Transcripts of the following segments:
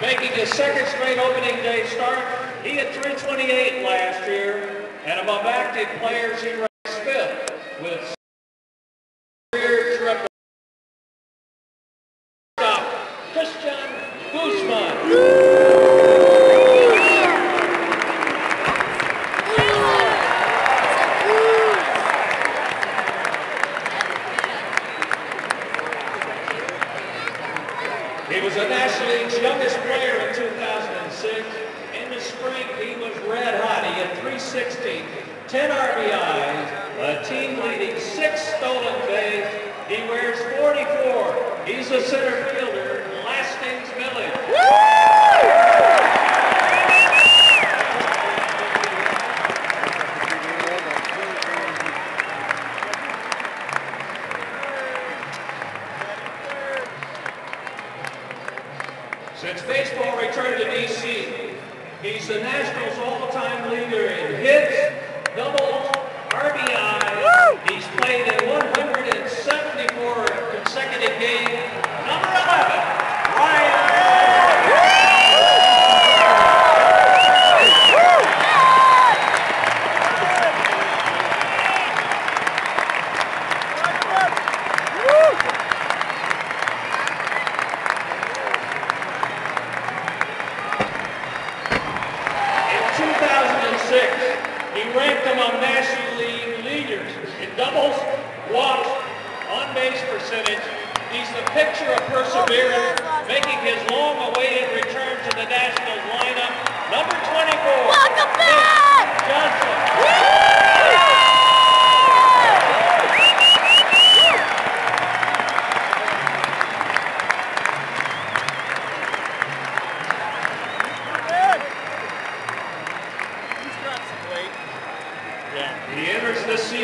making his second straight opening day start. He had 328 last year, and among active players, he ranks fifth with career triple. Stop. Cristian Guzman. He was the National League's youngest player in 2006. In the spring, he was red hot. He had 360, 10 RBIs, a team leading six stolen base. He wears 44. He's a center fielder. Since baseball returned to D.C., he's the Nationals' all-time leader in hits, doubles, RBI. He's played in 174 consecutive games. Number 11, Ryan. In 2006, he ranked among National League leaders in doubles, walks, on-base percentage. He's the picture of perseverance, making his long-awaited return to the Nationals lineup.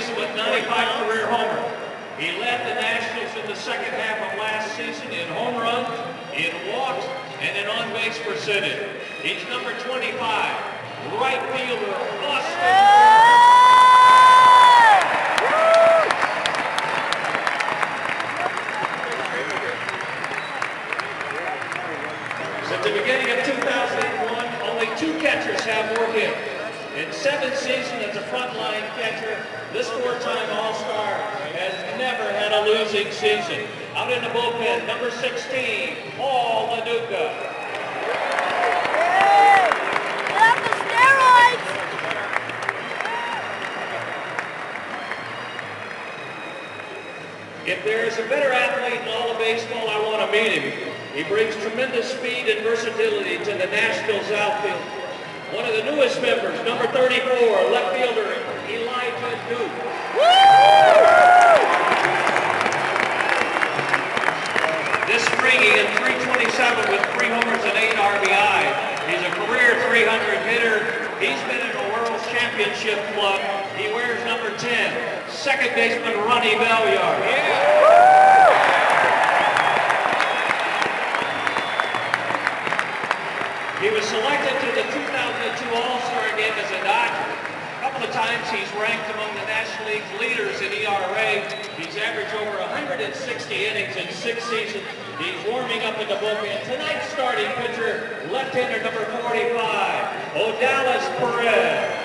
Season with 95 career homers. He led the Nationals in the second half of last season in home runs, in walks, and in on-base percentage. He's number 25, right fielder Austin. Since the beginning of 2001, only two catchers have more hits. In seven seasons as a frontline catcher, this four-time All-Star has never had a losing season. Out in the bullpen, number 16, Paul Lo Duca. Get off the steroids! If there is a better athlete in all of baseball, I want to meet him. He brings tremendous speed and versatility to the Nationals outfield. One of the newest members, number 34, left fielder Elijah Duke. This spring, he had 327 with three homers and eight RBI. He's a career 300 hitter. He's been in a World Championship club. He wears number 10, second baseman Ronnie Belliard. Yeah. He was selected to the 2002 All-Star game as a Dodger. A couple of times he's ranked among the National League's leaders in ERA. He's averaged over 160 innings in six seasons. He's warming up in the bullpen. Tonight's starting pitcher, left-hander number 45, Odalis Perez.